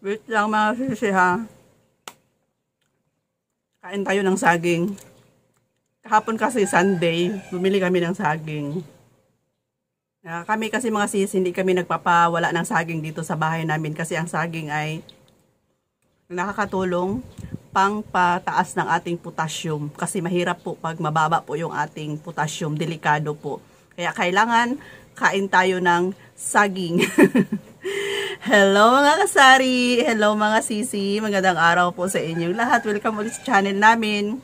Wait lang mga sisi ha. Kain tayo ng saging. Kahapon kasi Sunday, bumili kami ng saging. Kami kasi mga sis, hindi kami nagpapawala ng saging dito sa bahay namin kasi ang saging ay nakakatulong pang pataas ng ating potassium kasi mahirap po pag mababa po yung ating potassium, delikado po. Kaya kailangan kain tayo ng saging. Hello mga kasari! Hello mga sisi! Magandang araw po sa inyong lahat. Welcome ulit sa channel namin.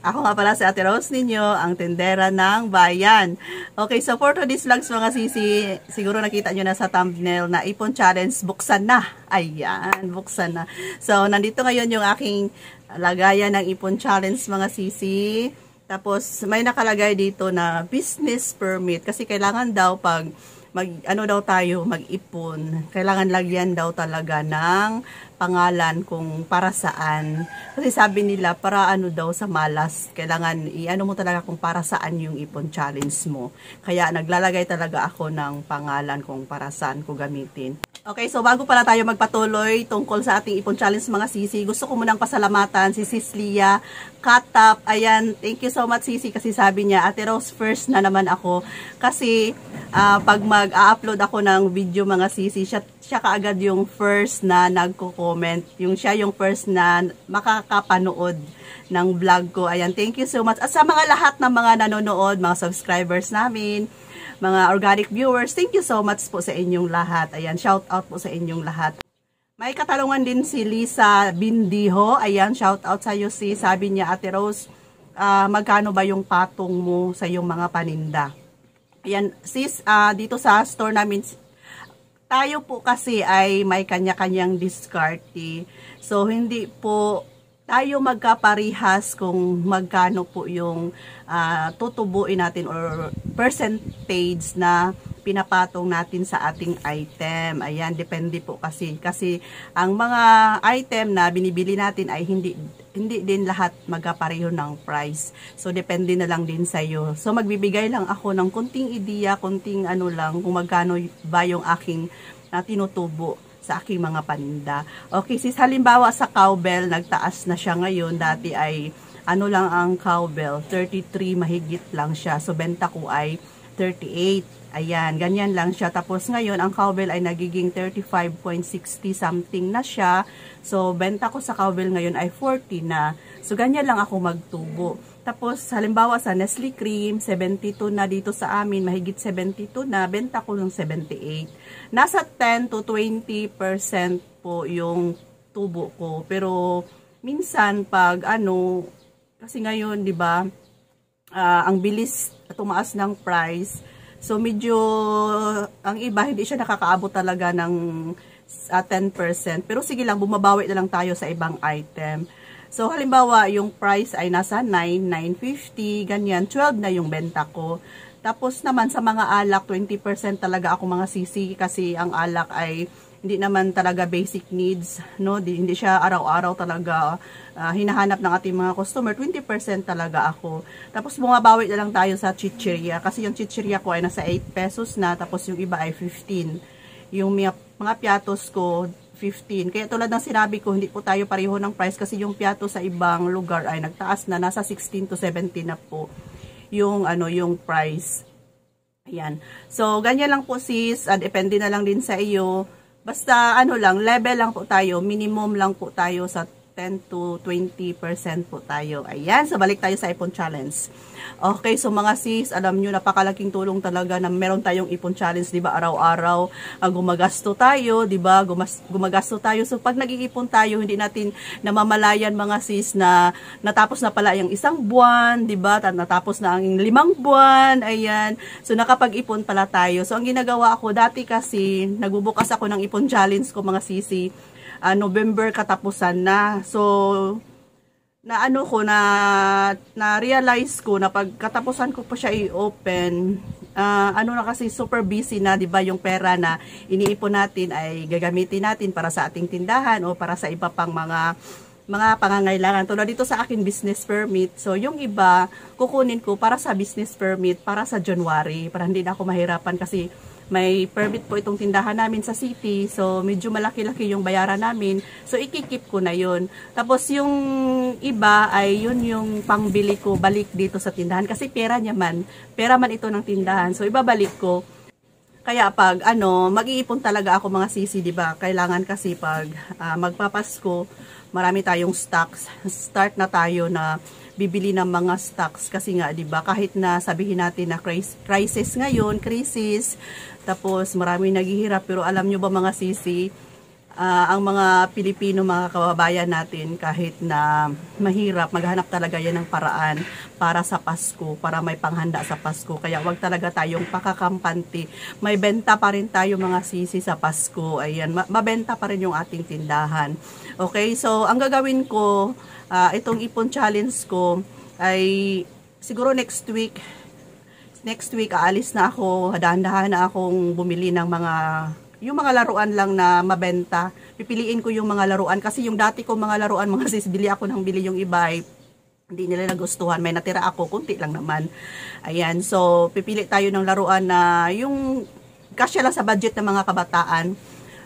Ako nga pala si Ate Rose ninyo, ang tendera ng bayan. Okay, so for today's vlogs mga sisi, siguro nakita nyo na sa thumbnail na Ipon Challenge, buksan na. Ayan, buksan na. So, nandito ngayon yung aking lagayan ng Ipon Challenge mga sisi. Tapos, may nakalagay dito na business permit kasi kailangan daw pag mag ano daw tayo mag-ipon. Kailangan lagyan daw talaga ng pangalan kung para saan. Kasi sabi nila para ano daw sa malas kailangan i-ano mo talaga kung para saan yung ipon challenge mo. Kaya naglalagay talaga ako ng pangalan kung para saan ko gamitin Okay, so bago pala tayo magpatuloy tungkol sa ating ipon challenge mga sisi, gusto ko munang pasalamatan si Sis Lia Katap. Ayan, thank you so much Sisi kasi sabi niya, Ate Rose first na naman ako. Kasi uh, pag mag-upload ako ng video mga sisi, siya, siya kaagad yung first na nagko-comment. Yung siya yung first na makakapanood ng vlog ko. Ayan, thank you so much. At sa mga lahat ng mga nanonood, mga subscribers namin, mga organic viewers, thank you so much po sa inyong lahat. Ayan, shout out po sa inyong lahat. May katalungan din si Lisa Bindiho. Ayan, shout out sa iyo si sabi niya Ate Rose, uh, magkano ba yung patong mo sa iyong mga paninda? Ayan, sis, uh, dito sa store namin, tayo po kasi ay may kanya-kanyang discarte. So, hindi po tayo magkaparihas kung magkano po yung uh, tutubuin natin or percentage na pinapatong natin sa ating item. Ayan, depende po kasi. Kasi ang mga item na binibili natin ay hindi hindi din lahat magkapareho ng price. So, depende na lang din sa iyo. So, magbibigay lang ako ng kunting ideya, kunting ano lang, kung magkano ba yung aking uh, tinutubo sa aking mga paninda. Okay, sis, halimbawa sa cowbell, nagtaas na siya ngayon. Dati ay, ano lang ang cowbell, 33 mahigit lang siya. So, benta ko ay 38. Ayan, ganyan lang siya. Tapos ngayon, ang cowbell ay nagiging 35.60 something na siya. So, benta ko sa cowbell ngayon ay 40 na. So, ganyan lang ako magtubo. Tapos, halimbawa sa Nestle Cream, 72 na dito sa amin, mahigit 72 na, benta ko ng 78. Nasa 10 to 20% po yung tubo ko. Pero, minsan, pag ano, kasi ngayon, di ba, uh, ang bilis tumaas ng price. So, medyo, ang iba, hindi siya nakakaabot talaga ng uh, 10%. Pero sige lang, bumabawi na lang tayo sa ibang item. So, halimbawa, yung price ay nasa 9, 9.50, ganyan. 12 na yung benta ko. Tapos naman sa mga alak, 20% talaga ako mga sisi kasi ang alak ay hindi naman talaga basic needs, no? Di, hindi siya araw-araw talaga uh, hinahanap ng ating mga customer. 20% talaga ako. Tapos bumabawi na lang tayo sa chicheria kasi yung chicheria ko ay nasa 8 pesos na tapos yung iba ay 15. Yung mga, mga piatos ko 15. Kaya tulad ng sinabi ko, hindi po tayo pareho ng price kasi yung piato sa ibang lugar ay nagtaas na, nasa 16 to 17 na po yung, ano, yung price. Ayan. So, ganyan lang po sis, uh, depende na lang din sa iyo. Basta, ano lang, level lang po tayo, minimum lang po tayo sa 10 to 20% po tayo. Ayan, so balik tayo sa iPhone Challenge. Okay, so mga sis, alam nyo, napakalaking tulong talaga na meron tayong ipon challenge, di ba, araw-araw, uh, gumagasto tayo, di ba, gumagasto tayo. So, pag nag-iipon tayo, hindi natin namamalayan mga sis na natapos na pala yung isang buwan, di ba, natapos na ang limang buwan, ayan. So, nakapag-ipon pala tayo. So, ang ginagawa ako, dati kasi, nagbubukas ako ng ipon challenge ko mga sisi, uh, November katapusan na. So, na ano ko na na realize ko na pag katapusan ko pa siya i-open uh, ano na kasi super busy na 'di ba yung pera na iniipon natin ay gagamitin natin para sa ating tindahan o para sa iba pang mga mga pangangailangan tulad dito sa akin business permit so yung iba kukunin ko para sa business permit para sa January para hindi na ako mahirapan kasi may permit po itong tindahan namin sa city. So, medyo malaki-laki yung bayaran namin. So, ikikip ko na yun. Tapos, yung iba ay yun yung pangbili ko balik dito sa tindahan. Kasi pera niya man. Pera man ito ng tindahan. So, ibabalik ko. Kaya pag ano, mag-iipon talaga ako mga sisi, 'di ba? Kailangan kasi pag uh, magpapasko, marami tayong stocks. Start na tayo na bibili ng mga stocks kasi nga 'di ba kahit na sabihin natin na crisis ngayon, crisis, tapos marami naghihirap pero alam nyo ba mga sisi, uh, ang mga Pilipino, mga kababayan natin kahit na mahirap, maghanap talaga yan ng paraan para sa Pasko, para may panghanda sa Pasko. Kaya wag talaga tayong pakakampanti. May benta pa rin tayo mga sisi sa Pasko. Ayan, mabenta pa rin yung ating tindahan. Okay, so ang gagawin ko, uh, itong ipon challenge ko ay siguro next week next week aalis na ako, dahan-dahan na akong bumili ng mga yung mga laruan lang na mabenta. Pipiliin ko yung mga laruan kasi yung dati ko mga laruan, mga sis, bili ako ng bili yung iba ay hindi nila nagustuhan. May natira ako, kunti lang naman. Ayan, so pipili tayo ng laruan na yung kasya lang sa budget ng mga kabataan.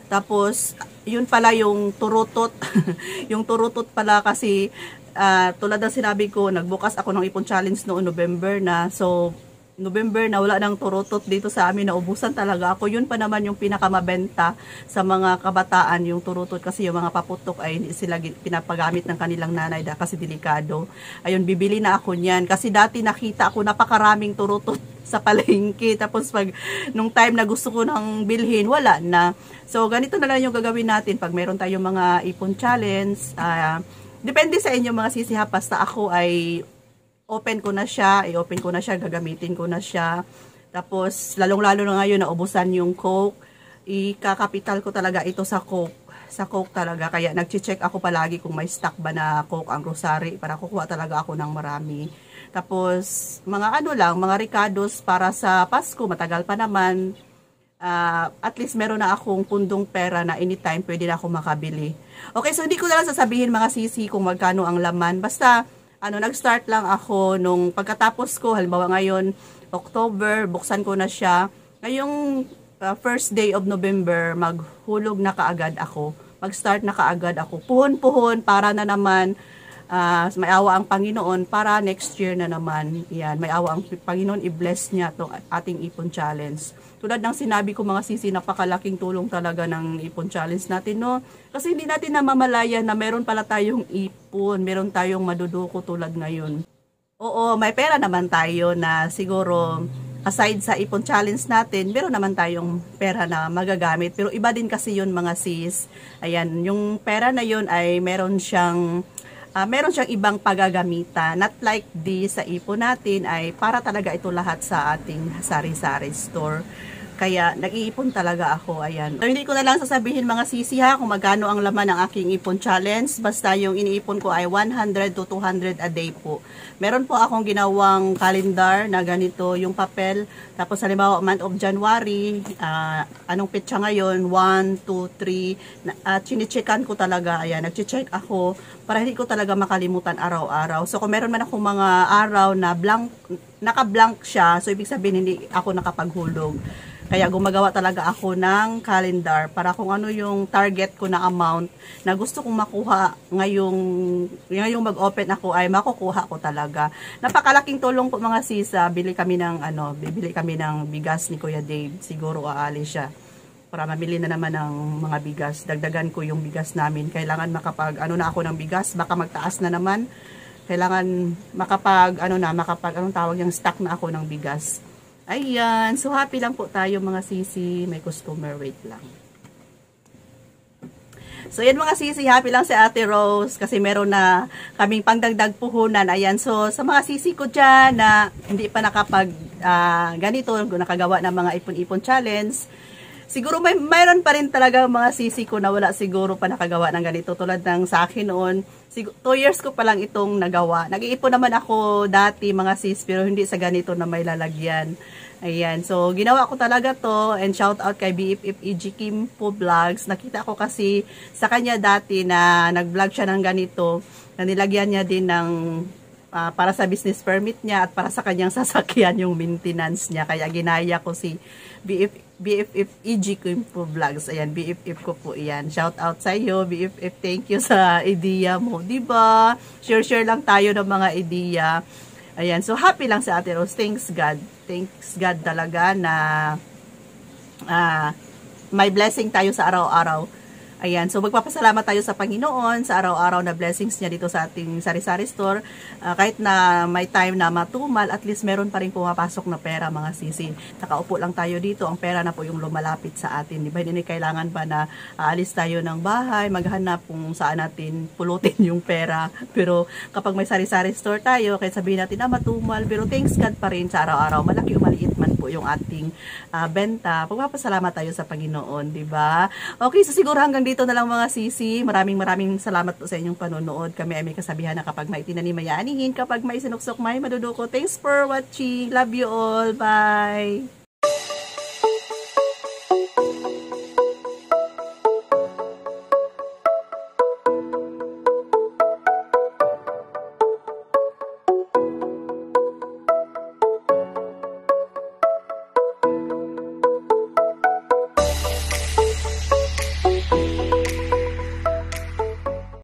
Tapos, yun pala yung turutot. yung turutot pala kasi uh, tulad ng sinabi ko, nagbukas ako ng ipon challenge noong November na. So, November na wala nang turutot dito sa amin, naubusan talaga ako. Yun pa naman yung pinakamabenta sa mga kabataan, yung turutot kasi yung mga paputok ay sila pinapagamit ng kanilang nanay da, kasi delikado. Ayun, bibili na ako niyan. Kasi dati nakita ako napakaraming turutot sa palengke. Tapos pag nung time na gusto ko nang bilhin, wala na. So ganito na lang yung gagawin natin pag meron tayong mga ipon challenge. Uh, depende sa inyo mga sisiha. Basta ako ay open ko na siya, i-open ko na siya, gagamitin ko na siya. Tapos, lalong-lalo na ngayon, naubusan yung Coke. Ikakapital ko talaga ito sa Coke. Sa Coke talaga. Kaya, nag-check ako palagi kung may stock ba na Coke ang rosary para kukuha talaga ako ng marami. Tapos, mga ano lang, mga ricados para sa Pasko. Matagal pa naman. Uh, at least meron na akong pundong pera na anytime pwede na ako makabili. Okay, so hindi ko na lang sasabihin mga sisi kung magkano ang laman. Basta, ano, nag-start lang ako nung pagkatapos ko, halimbawa ngayon, October, buksan ko na siya. Ngayong uh, first day of November, maghulog na kaagad ako. Mag-start na kaagad ako. Puhon-puhon para na naman uh, may awa ang Panginoon para next year na naman. Yan, may awa ang Panginoon, i-bless niya itong ating ipon challenge. Tulad ng sinabi ko mga sisi, napakalaking tulong talaga ng ipon challenge natin, no? Kasi hindi natin namamalaya na meron pala tayong ipon, meron tayong maduduko tulad ngayon. Oo, may pera naman tayo na siguro aside sa ipon challenge natin, meron naman tayong pera na magagamit. Pero iba din kasi yun mga sis. Ayan, yung pera na yun ay meron siyang uh, meron siyang ibang pagagamitan. Not like this sa ipon natin ay para talaga ito lahat sa ating sari-sari store. Kaya nag-iipon talaga ako, ayan. So, hindi ko na lang sasabihin mga sisi ha kung magkano ang laman ng aking ipon challenge. Basta yung iniipon ko ay 100 to 200 a day po. Meron po akong ginawang calendar na ganito yung papel. Tapos halimbawa month of January, uh, anong petsa ngayon, 1, 2, 3. At chinicheckan ko talaga, ayan, nag-check ako para hindi ko talaga makalimutan araw-araw. So kung meron man akong mga araw na blank, naka-blank siya, so ibig sabihin hindi ako nakapaghulog. Kaya gumagawa talaga ako ng calendar para kung ano yung target ko na amount na gusto kong makuha ngayong, ngayong mag-open ako ay makukuha ko talaga. Napakalaking tulong po mga sisa. Bili kami ng ano, bibili kami ng bigas ni Kuya Dave. Siguro aalis siya para mabili na naman ng mga bigas. Dagdagan ko yung bigas namin. Kailangan makapag ano na ako ng bigas, baka magtaas na naman. Kailangan makapag ano na, makapag anong tawag yung stock na ako ng bigas. Ayan. So, happy lang po tayo mga sisi. May customer wait lang. So, yan mga sisi. Happy lang si Ate Rose. Kasi meron na kaming pangdagdag puhunan. Ayan. So, sa mga sisi ko dyan na hindi pa nakapag uh, ganito, nakagawa ng mga ipon-ipon challenge, siguro may mayroon pa rin talaga mga sisi ko na wala siguro pa nakagawa ng ganito. Tulad ng sa akin noon 2 years ko pa lang itong nagawa. Nag-iipon naman ako dati mga sis pero hindi sa ganito na may lalagyan. Ayan. So ginawa ko talaga to and shout out kay BFF EG Kim po vlogs. Nakita ko kasi sa kanya dati na nag vlog siya ng ganito na nilagyan niya din ng ah, para sa business permit niya at para sa kanyang sasakyan yung maintenance niya. Kaya ginaya ko si BF, BFF EG Quimpo Vlogs. Ayan, BFF ko po yan. Shout out sa iyo, BFF. Thank you sa idea mo. ba? Share-share lang tayo ng mga idea. Ayan, so happy lang sa Ate Rose. Thanks God. Thanks God talaga na ah, may blessing tayo sa araw-araw. Ayan, so magpapasalamat tayo sa Panginoon sa araw-araw na blessings niya dito sa ating sari-sari store. Ah, kahit na may time na matumal, at least meron pa rin pumapasok na pera mga sisi. Nakaupo lang tayo dito, ang pera na po yung lumalapit sa atin. Di ba? Hindi kailangan pa na aalis tayo ng bahay, maghanap kung saan natin pulutin yung pera. Pero kapag may sari-sari store tayo, kahit sabihin natin na matumal, pero thanks God pa rin sa araw-araw. Malaki o maliit yung ating ah, benta. Pagpapasalamat tayo sa Panginoon, di ba? Okay, so siguro hanggang dito na lang mga sisi. Maraming maraming salamat po sa inyong panonood. Kami ay may kasabihan na kapag may tinanim. Kapag may sinuksok, may maduduko. Thanks for watching. Love you all. Bye!